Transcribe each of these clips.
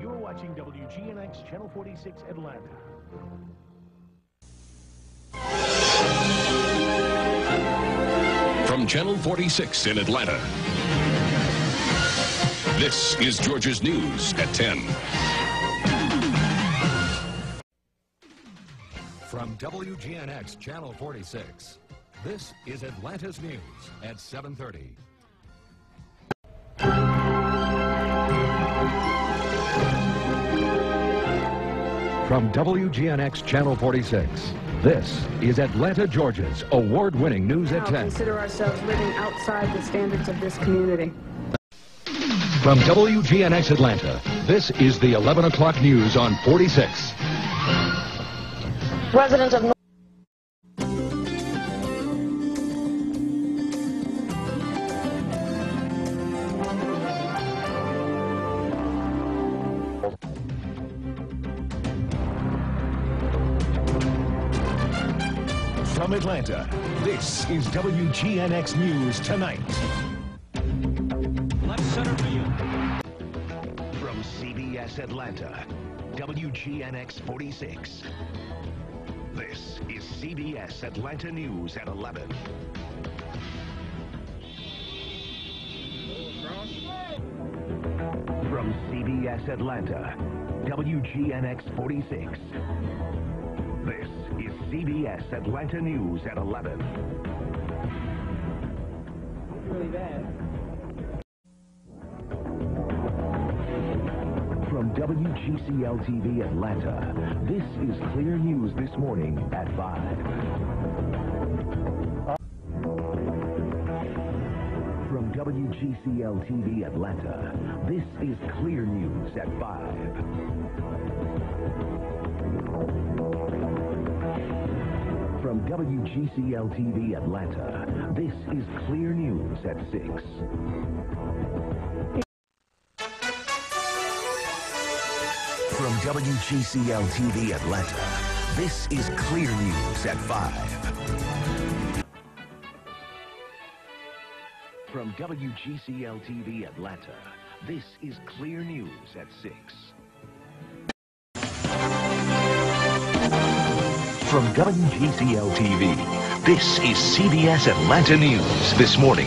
You're watching WGNX Channel 46 Atlanta. From Channel 46 in Atlanta. This is Georgia's News at 10. From WGNX Channel 46, this is Atlanta's News at 730. From WGNX Channel 46, this is Atlanta, Georgia's award-winning news at 10. consider ourselves living outside the standards of this community. From WGNX Atlanta, this is the 11 o'clock news on 46. Residents of From Atlanta, this is WGNX News Tonight. Left center field. From CBS Atlanta, WGNX 46. This is CBS Atlanta News at 11. From CBS Atlanta, WGNX 46. This is CBS Atlanta News at 11. Really bad. From WGCL TV Atlanta, this is Clear News this morning at 5. From WGCL TV Atlanta, this is Clear News at 5. From WGCL TV Atlanta, this is Clear News at 6. From WGCL TV Atlanta, this is Clear News at 5. From WGCL TV Atlanta, this is Clear News at 6. From WGCL TV, this is CBS Atlanta News this morning.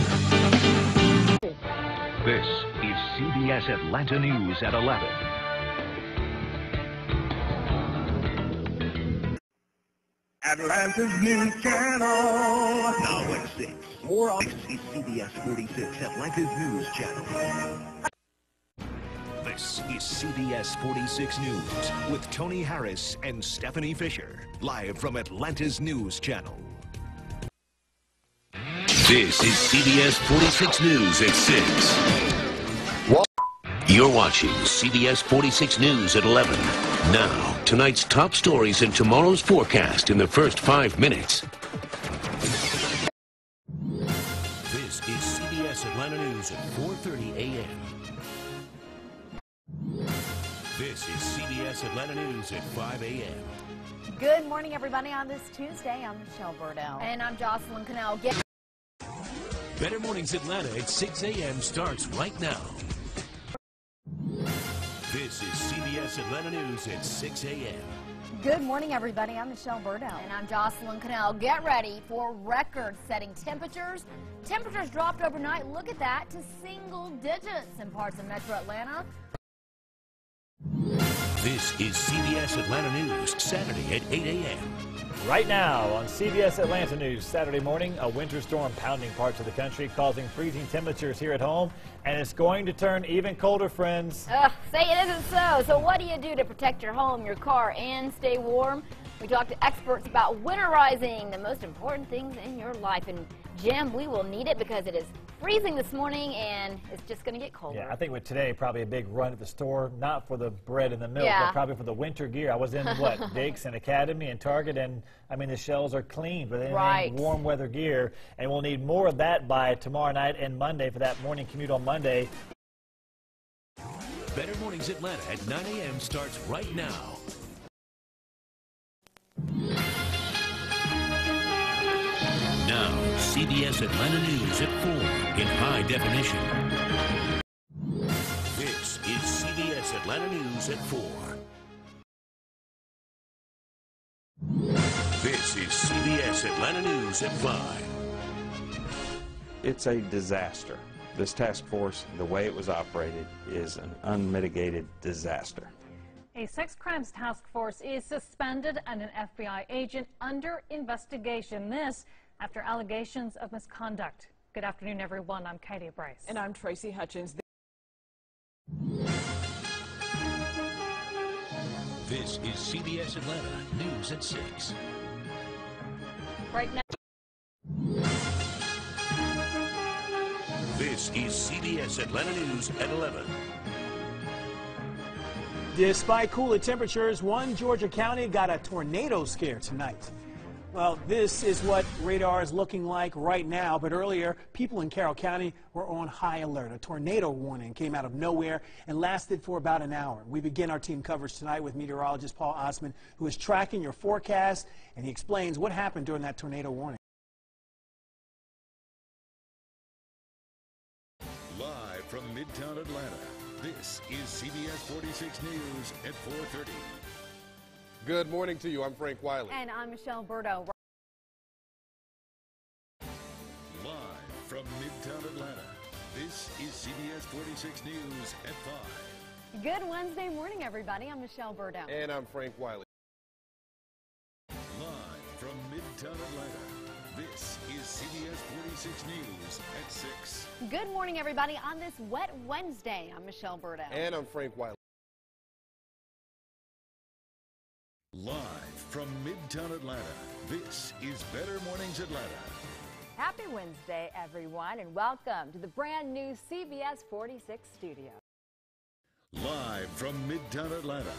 This is CBS Atlanta News at 11. Atlanta's News Channel. Now at 6. More on CBS 46, Atlanta's News Channel. This is CBS 46 News with Tony Harris and Stephanie Fisher, live from Atlanta's News Channel. This is CBS 46 News at 6. You're watching CBS 46 News at 11. Now, tonight's top stories and tomorrow's forecast in the first five minutes. This is CBS Atlanta News at 5 a.m. Good morning, everybody. On this Tuesday, I'm Michelle Burdell. And I'm Jocelyn Cannell. Get Better Mornings Atlanta at 6 a.m. starts right now. This is CBS Atlanta News at 6 a.m. Good morning, everybody. I'm Michelle Burdell. and I'm Jocelyn Cannell. Get ready for record-setting temperatures. Temperatures dropped overnight. Look at that to single digits in parts of Metro Atlanta. This is CBS Atlanta News, Saturday at 8 a.m. Right now on CBS Atlanta News, Saturday morning, a winter storm pounding parts of the country, causing freezing temperatures here at home, and it's going to turn even colder, friends. Ugh, say it isn't so. So what do you do to protect your home, your car, and stay warm? We talked to experts about winterizing, the most important things in your life. And Jim, we will need it because it is freezing this morning and it's just going to get colder. Yeah, I think with today probably a big run at the store, not for the bread and the milk, Yeah. but probably for the winter gear. I was in what Dick's and Academy and Target, and I mean the shelves are clean with anything Right. warm weather gear, and we'll need more of that by tomorrow night and Monday for that morning commute on Monday. Better Mornings Atlanta at 9 a.m. starts right now. CBS Atlanta News at 4 in high definition. This is CBS CBS Atlanta News at 4. This is CBS Atlanta News at 5. It's a disaster. This task force, the way it was operated, is an unmitigated disaster. A sex crimes task force is suspended and an FBI agent under investigation. This after allegations of misconduct. Good afternoon, everyone. I'm Katie Bryce. And I'm Tracy Hutchins. This is CBS Atlanta News at 6. Right now. This is CBS Atlanta News at 11. Despite cooler temperatures, one Georgia county got a tornado scare tonight. Well, this is what radar is looking like right now, but earlier, people in Carroll County were on high alert. A tornado warning came out of nowhere and lasted for about an hour. We begin our team coverage tonight with meteorologist Paul Osman, who is tracking your forecast, and he explains what happened during that tornado warning. Live from Midtown Atlanta, this is CBS 46 News at 4:30. Good morning to you. I'm Frank Wiley. And I'm Michelle Burdo. Live from Midtown Atlanta, this is CBS 46 News at 5. Good Wednesday morning, everybody. I'm Michelle Burdo. And I'm Frank Wiley. Live from Midtown Atlanta, this is CBS 46 News at 6. Good morning, everybody. On this wet Wednesday, I'm Michelle Burdo. And I'm Frank Wiley. Live from Midtown Atlanta, this is Better Mornings Atlanta. Happy Wednesday, everyone, and welcome to the brand new CBS 46 studio. Live from Midtown Atlanta,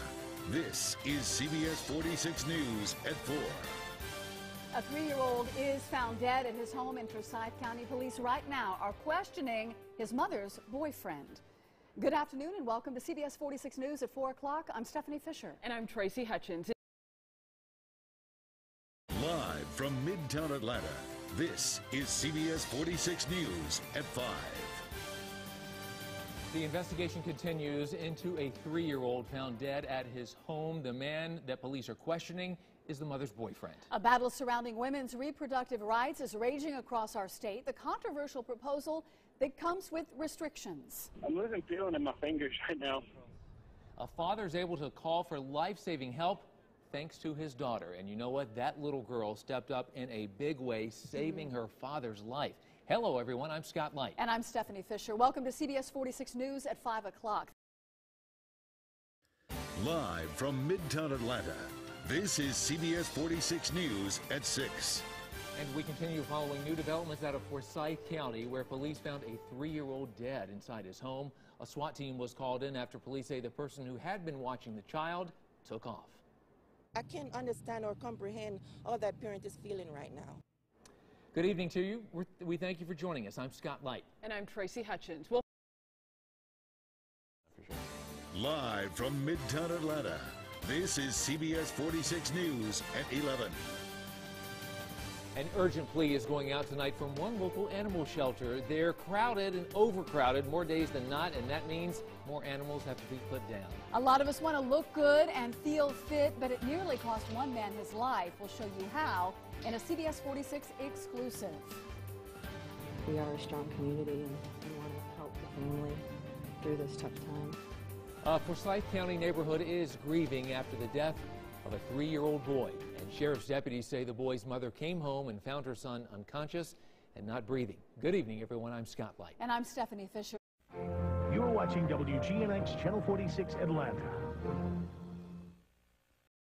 this is CBS 46 News at 4. A three-year-old is found dead at his home in Forsyth County. Police right now are questioning his mother's boyfriend. Good afternoon and welcome to CBS 46 News at 4 o'clock. I'm Stephanie Fisher. And I'm Tracy Hutchins. From Midtown Atlanta, this is CBS 46 News at 5. The investigation continues into a three-year-old found dead at his home. The man that police are questioning is the mother's boyfriend. A battle surrounding women's reproductive rights is raging across our state. The controversial proposal that comes with restrictions. I'm losing feeling in my fingers right now. A father is able to call for life-saving help thanks to his daughter. And you know what? That little girl stepped up in a big way, saving her father's life. Hello, everyone. I'm Scott Light. And I'm Stephanie Fisher. Welcome to CBS 46 News at 5 o'clock. Live from Midtown Atlanta, this is CBS 46 News at 6. And we continue following new developments out of Forsyth County, where police found a three-year-old dead inside his home. A SWAT team was called in after police say the person who had been watching the child took off. I can't understand or comprehend all that parent is feeling right now. Good evening to you. We're, we thank you for joining us. I'm Scott Light. And I'm Tracy Hutchins. Well Live from Midtown Atlanta, this is CBS 46 News at 11. An urgent plea is going out tonight from one local animal shelter. They're crowded and overcrowded more days than not, and that means more animals have to be put down. A lot of us want to look good and feel fit, but it nearly cost one man his life. We'll show you how in a CBS 46 exclusive. We are a strong community and we want to help the family through this tough time. A Forsyth County neighborhood is grieving after the death of a three-year-old boy. And sheriff's deputies say the boy's mother came home and found her son unconscious and not breathing. Good evening, everyone. I'm Scott Light. And I'm Stephanie Fisher. You're watching WGNX Channel 46 Atlanta.